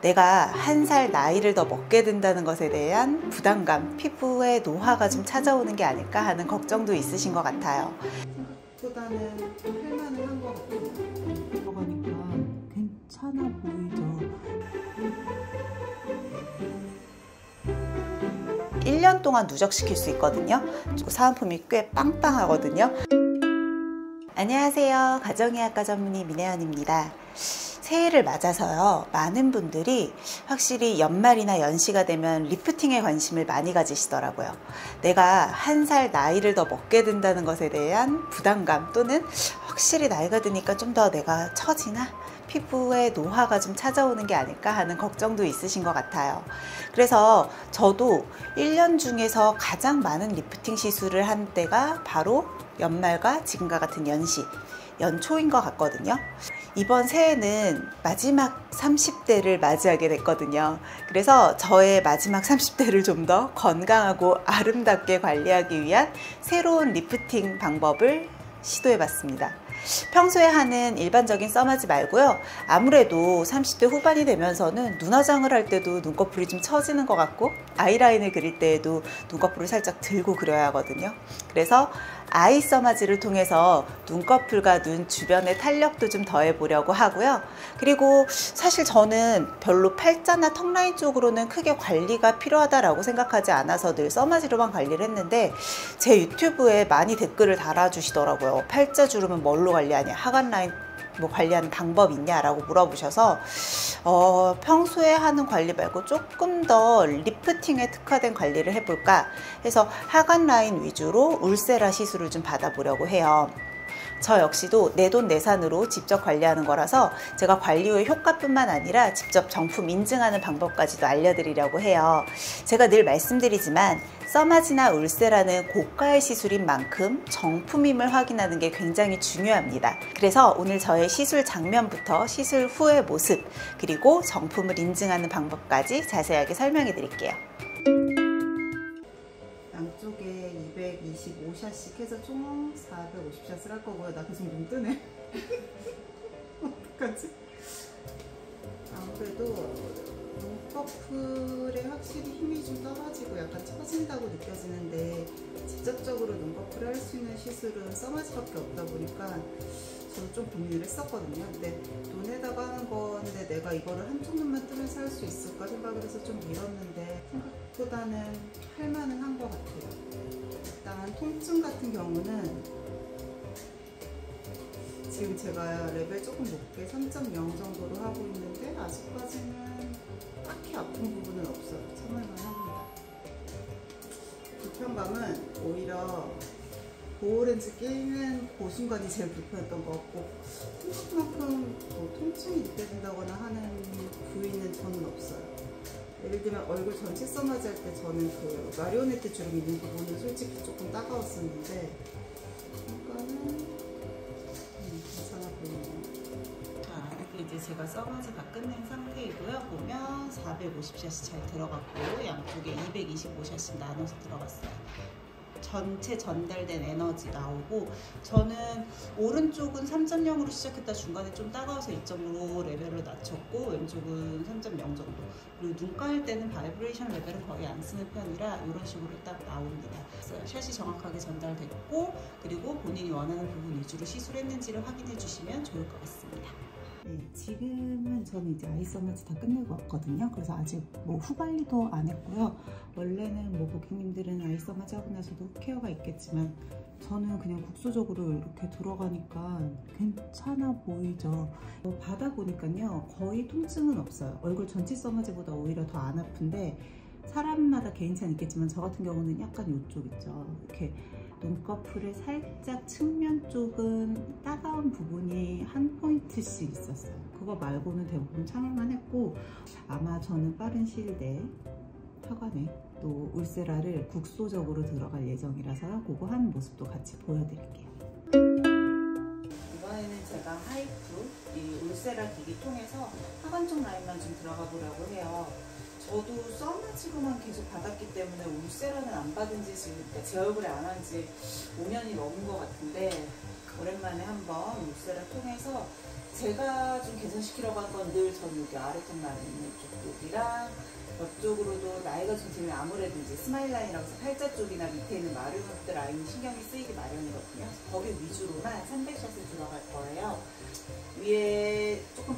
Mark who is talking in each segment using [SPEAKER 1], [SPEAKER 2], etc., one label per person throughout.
[SPEAKER 1] 내가 한 살 나이를 더 먹게 된다는 것에 대한 부담감, 피부의 노화가 좀 찾아오는 게 아닐까 하는 걱정도 있으신 것 같아요.
[SPEAKER 2] 생각보다는 좀 할만한 것 같아요. 들어가니까 괜찮아 보이죠.
[SPEAKER 1] 1년 동안 누적시킬 수 있거든요. 사은품이 꽤 빵빵하거든요. 안녕하세요. 가정의학과 전문의 민혜연입니다. 새해를 맞아서요. 많은 분들이 확실히 연말이나 연시가 되면 리프팅에 관심을 많이 가지시더라고요. 내가 한 살 나이를 더 먹게 된다는 것에 대한 부담감 또는 확실히 나이가 드니까 좀 더 내가 처지나 피부의 노화가 좀 찾아오는 게 아닐까 하는 걱정도 있으신 것 같아요. 그래서 저도 1년 중에서 가장 많은 리프팅 시술을 한 때가 바로 연말과 지금과 같은 연시, 연초인 것 같거든요. 이번 새해는 마지막 30대를 맞이하게 됐거든요. 그래서 저의 마지막 30대를 좀 더 건강하고 아름답게 관리하기 위한 새로운 리프팅 방법을 시도해 봤습니다. 평소에 하는 일반적인 써마지 말고요. 아무래도 30대 후반이 되면서는 눈화장을 할 때도 눈꺼풀이 좀 처지는 것 같고 아이라인을 그릴 때에도 눈꺼풀을 살짝 들고 그려야 하거든요. 그래서 아이 써마지를 통해서 눈꺼풀과 눈 주변의 탄력도 좀 더해 보려고 하고요. 그리고 사실 저는 별로 팔자나 턱 라인 쪽으로는 크게 관리가 필요하다라고 생각하지 않아서 늘 Thermage로만 관리를 했는데 제 유튜브에 많이 댓글을 달아주시더라고요. 팔자 주름은 뭘로 관리하냐, 하관 라인 뭐 관리하는 방법 있냐라고 물어보셔서 어, 평소에 하는 관리 말고 조금 더 리프팅에 특화된 관리를 해볼까 해서 하관 라인 위주로 울세라 시술을 좀 받아보려고 해요. 저 역시도 내 돈 내산으로 직접 관리하는 거라서 제가 관리 후의 효과뿐만 아니라 직접 정품 인증하는 방법까지도 알려드리려고 해요. 제가 늘 말씀드리지만 써마지나 울세라는 고가의 시술인 만큼 정품임을 확인하는 게 굉장히 중요합니다. 그래서 오늘 저의 시술 장면부터 시술 후의 모습 그리고 정품을 인증하는 방법까지 자세하게 설명해 드릴게요.
[SPEAKER 2] 225샷씩 해서 총 450샷을 할 거고요. 나 계속 눈 뜨네. 어떡하지? 아무래도 눈꺼풀에 확실히 힘이 좀 떨어지고 약간 처진다고 느껴지는데 직접적으로 눈꺼풀을 할 수 있는 시술은 써마지밖에 없다 보니까 저도 좀 고민을 했었거든요. 근데 눈에다가 하는 건데 내가 이거를 한쪽 눈만 뜨면서 할 수 있을까 생각을 해서 좀 미뤘는데 생각 보다는 할만은 한 것 같아요. 일단 통증 같은 경우는 지금 제가 레벨 조금 높게 3.0 정도로 하고 있는데 아직까지는 딱히 아픈 부분은 없어요. 참을만 합니다. 불편감은 오히려 보호렌즈 끼는 그 순간이 제일 불편했던 것 같고 생각만큼 뭐 통증이 느껴진다거나 하는 부위는 저는 없어요. 예를 들면 얼굴 전체 써마지 할 때 저는 그 마리오네트 주름 있는 부분은 솔직히 조금 따가웠었는데 약간은 음, 괜찮아 보이네요. 자 이렇게 이제 제가 써마지 다 끝낸 상태이고요. 보면 450샷이 잘 들어갔고 양쪽에 225샷씩 나눠서 들어갔어요. 전체 전달된 에너지 나오고 저는 오른쪽은 3.0으로 시작했다 중간에 좀 따가워서 2.5 레벨을 낮췄고 왼쪽은 3.0 정도. 그리고 눈 감을 때는 vibration level을 거의 안 쓰는 편이라 이런 식으로 딱 나옵니다. 샷이 정확하게 전달됐고 그리고 본인이 원하는 부분 위주로 시술했는지를 확인해 주시면 좋을 것 같습니다 네, 지금은 저는 이제 아이서마치 다 끝내고 왔거든요. 그래서 아직 뭐 후관리도 안 했고요. 원래는 뭐 고객님들은 아이서마치 하고 나서도 케어가 있겠지만 저는 그냥 국소적으로 이렇게 들어가니까 괜찮아 보이죠. 뭐 받아보니까요. 거의 통증은 없어요. 얼굴 전체 써마지보다 오히려 더 안 아픈데 사람마다 개인차는 있겠지만 저 같은 경우는 약간 이쪽 있죠. 이렇게 눈꺼풀의 살짝 측면 쪽은 따가운 부분이 한 포인트씩 있었어요. 그거 말고는 대부분 참을만 했고 아마 저는 빠른 시일 내에 혀관에 또 울세라를 국소적으로 들어갈 예정이라서요. 그거 하는 모습도 같이 보여드릴게요. 이번에는 제가 HIFU 이 Ulthera 기기 통해서 하관 쪽 라인만 좀 들어가 보려고 해요. 저도 써마치로만 계속 받았기 때문에 Ulthera는 안 받은 지 지금 제 얼굴에 안 한 지 5년이 넘은 것 같은데 오랜만에 한번 Ulthera 통해서
[SPEAKER 1] 제가 좀 개선시키려고 한 건늘전 여기 아래쪽 라인 있는 쪽 여기랑 옆쪽으로도 나이가 좀 들면 아무래도 이제 smile line이라고 해서 팔자 쪽이나 밑에 있는 marionette line이 신경이 쓰이기 마련이거든요. 거기 위주로만 300shot을 들어갈 거예요. 위에 조금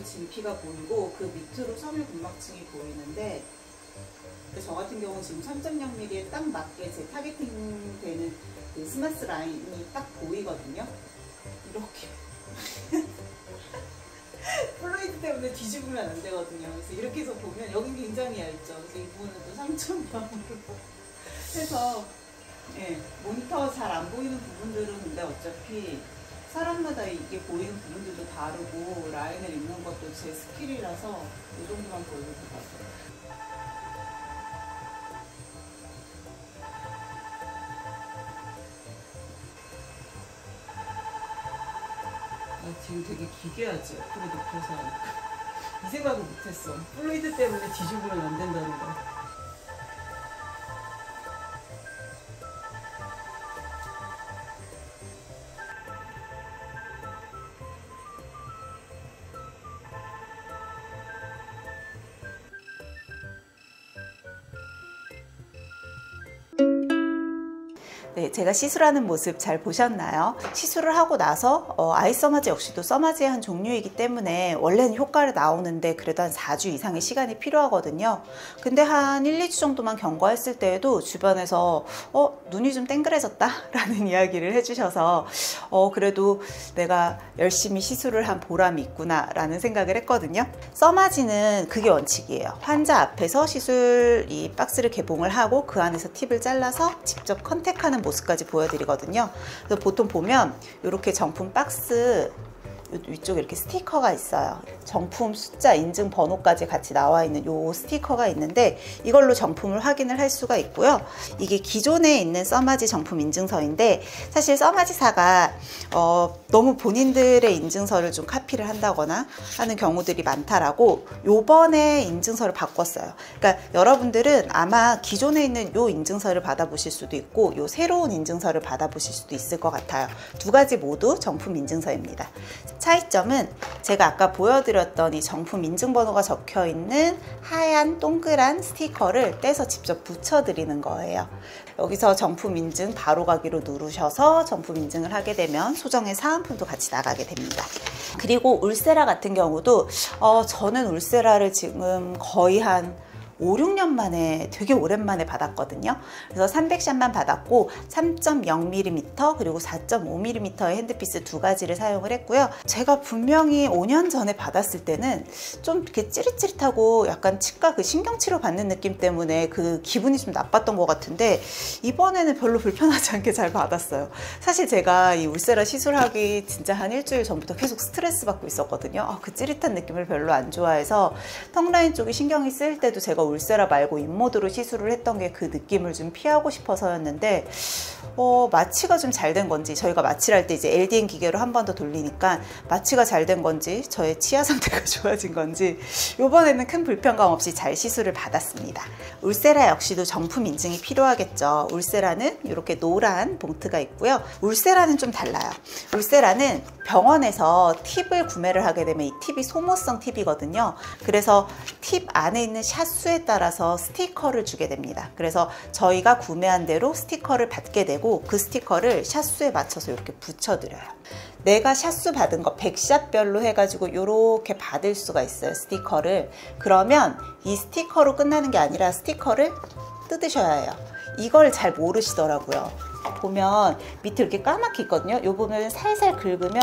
[SPEAKER 1] 밝은 회색으로 진피가 보이고 그 밑으로 섬유 근막층이 보이는데 저 같은 경우는 지금 3.0mm에 딱 맞게 제 targeting 되는 그 SMAS line이 딱 보이거든요. 이렇게. fluid 때문에 뒤집으면 안 되거든요. 그래서 이렇게 해서 보면 여기 굉장히 얇죠. 그래서 이 부분은 또 3.0으로 해서 예, 모니터 잘 안 보이는 부분들은 근데 어차피 사람마다 이게 보이는 부분들도 다르고 라인을 읽는 것도 제 skill이라서 이 정도만 보여도 될것 같아요. 아, 지금 되게 기괴하지? 옆으로 눕혀서. 이 생각을 못했어. fluid 때문에 뒤집으면 안 된다는 거 네, 제가 시술하는 모습 잘 보셨나요? 시술을 하고 나서 어, 아이 써마지 역시도 써마지의 한 종류이기 때문에 원래는 효과를 나오는데 그래도 한 4주 이상의 시간이 필요하거든요. 근데 한 1, 2주 정도만 경과했을 때에도 주변에서 어, 눈이 좀 땡그레졌다 라는 이야기를 해주셔서 어, 그래도 내가 열심히 시술을 한 보람이 있구나 라는 생각을 했거든요. 써마지는 그게 원칙이에요. 환자 앞에서 시술 이 박스를 개봉을 하고 그 안에서 팁을 잘라서 직접 컨택하는 모습까지 보여드리거든요. 그래서 보통 보면 이렇게 정품 박스 위쪽에 이렇게 스티커가 있어요. 정품 숫자 인증 번호까지 같이 나와 있는 요 스티커가 있는데 이걸로 정품을 확인을 할 수가 있고요. 이게 기존에 있는 써마지 정품 인증서인데 사실 써마지사가 어, 너무 본인들의 인증서를 좀 카피를 한다거나 하는 경우들이 많다라고 요번에 인증서를 바꿨어요. 그러니까 여러분들은 아마 기존에 있는 요 인증서를 받아보실 수도 있고 요 새로운 인증서를 받아보실 수도 있을 것 같아요. 두 가지 모두 정품 인증서입니다. 차이점은 제가 아까 보여드렸던 이 정품 인증번호가 적혀 있는 하얀 동그란 스티커를 떼서 직접 붙여드리는 거예요. 여기서 정품 인증 바로 가기로 누르셔서 정품 인증을 하게 되면 소정의 사은품도 같이 나가게 됩니다. 그리고 울세라 같은 경우도 어, 저는 울세라를 지금 거의 한 5, 6년 만에 되게 오랜만에 받았거든요. 그래서 300샷만 받았고 3.0mm 그리고 4.5mm의 핸드피스 두 가지를 사용을 했고요. 제가 분명히 5년 전에 받았을 때는 좀 이렇게 찌릿찌릿하고 약간 치과 그 신경치료 받는 느낌 때문에 그 기분이 좀 나빴던 것 같은데 이번에는 별로 불편하지 않게 잘 받았어요. 사실 제가 이 울세라 시술하기 진짜 한 일주일 전부터 계속 스트레스 받고 있었거든요. 아, 그 찌릿한 느낌을 별로 안 좋아해서 턱라인 쪽이 신경이 쓰일 때도 제가 울세라 말고 인모드로 시술을 했던 게 그 느낌을 좀 피하고 싶어서였는데 어, 마취가 좀 잘 된 건지 저희가 마취를 할 때 이제 LDN 기계로 한 번 더 돌리니까 마취가 잘 된 건지 저의 치아 상태가 좋아진 건지 이번에는 큰 불편감 없이 잘 시술을 받았습니다. 울세라 역시도 정품 인증이 필요하겠죠. 울세라는 이렇게 노란 봉투가 있고요. 울세라는 좀 달라요. 울세라는 병원에서 팁을 구매를 하게 되면 이 팁이 소모성 팁이거든요. 그래서 팁 안에 있는 샷수에 따라서 스티커를 주게 됩니다. 그래서 저희가 구매한 대로 스티커를 받게 되고 그 스티커를 샷수에 맞춰서 이렇게 붙여드려요. 내가 샷수 받은 거 100샷별로 해가지고 이렇게 받을 수가 있어요. 스티커를. 그러면 이 스티커로 끝나는 게 아니라 스티커를 뜯으셔야 해요. 이걸 잘 모르시더라고요. 보면 밑에 이렇게 까맣게 있거든요. 요 부분을 살살 긁으면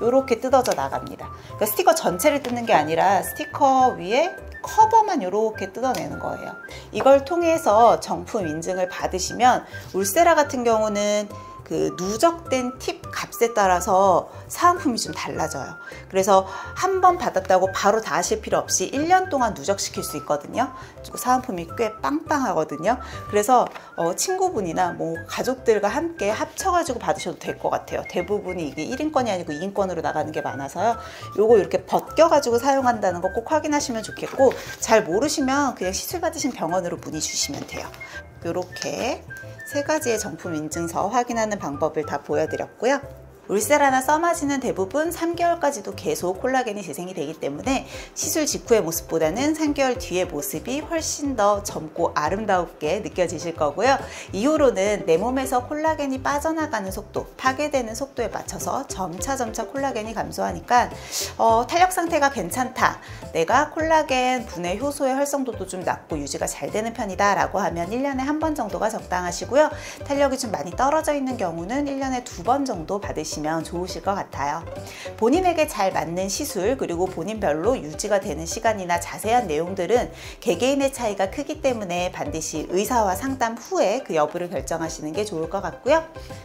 [SPEAKER 1] 이렇게 뜯어져 나갑니다. 그러니까 스티커 전체를 뜯는 게 아니라 스티커 위에 커버만 이렇게 뜯어내는 거예요. 이걸 통해서 정품 인증을 받으시면 울세라 같은 경우는 그 누적된 팁 값 에 따라서 사은품이 좀 달라져요. 그래서 한 번 받았다고 바로 다 하실 필요 없이 1년 동안 누적시킬 수 있거든요. 사은품이 꽤 빵빵하거든요. 그래서 어, 친구분이나 뭐 가족들과 함께 합쳐가지고 받으셔도 될 것 같아요. 대부분이 이게 1인권이 아니고 2인권으로 나가는 게 많아서요. 요거 이렇게 벗겨가지고 사용한다는 거 꼭 확인하시면 좋겠고 잘 모르시면 그냥 시술 받으신 병원으로 문의 주시면 돼요. 이렇게 세 가지의 정품 인증서 확인하는 방법을 다 보여드렸고요. 울세라나 써마지는 대부분 3개월까지도 계속 콜라겐이 재생이 되기 때문에 시술 직후의 모습보다는 3개월 뒤의 모습이 훨씬 더 젊고 아름답게 느껴지실 거고요. 이후로는 내 몸에서 콜라겐이 빠져나가는 속도, 파괴되는 속도에 맞춰서 점차 점차 콜라겐이 감소하니까 어, 탄력 상태가 괜찮다. 내가 콜라겐 분해 효소의 활성도도 좀 낮고 유지가 잘 되는 편이다 라고 하면 1년에 한 번 정도가 적당하시고요. 탄력이 좀 많이 떨어져 있는 경우는 1년에 두 번 정도 받으 시면 좋으실 것 같아요. 본인에게 잘 맞는 시술 그리고 본인별로 유지가 되는 시간이나 자세한 내용들은 개개인의 차이가 크기 때문에 반드시 의사와 상담 후에 그 여부를 결정하시는 게 좋을 것 같고요.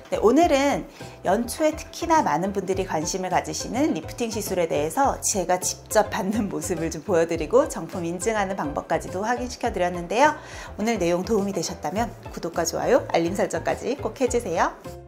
[SPEAKER 1] 네, 오늘은 연초에 특히나 많은 분들이 관심을 가지시는 리프팅 시술에 대해서 제가 직접 받는 모습을 좀 보여드리고 정품 인증하는 방법까지도 확인시켜 드렸는데요. 오늘 내용 도움이 되셨다면 구독과 좋아요, 알림 설정까지 꼭 해주세요.